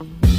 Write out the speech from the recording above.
Mm-hmm.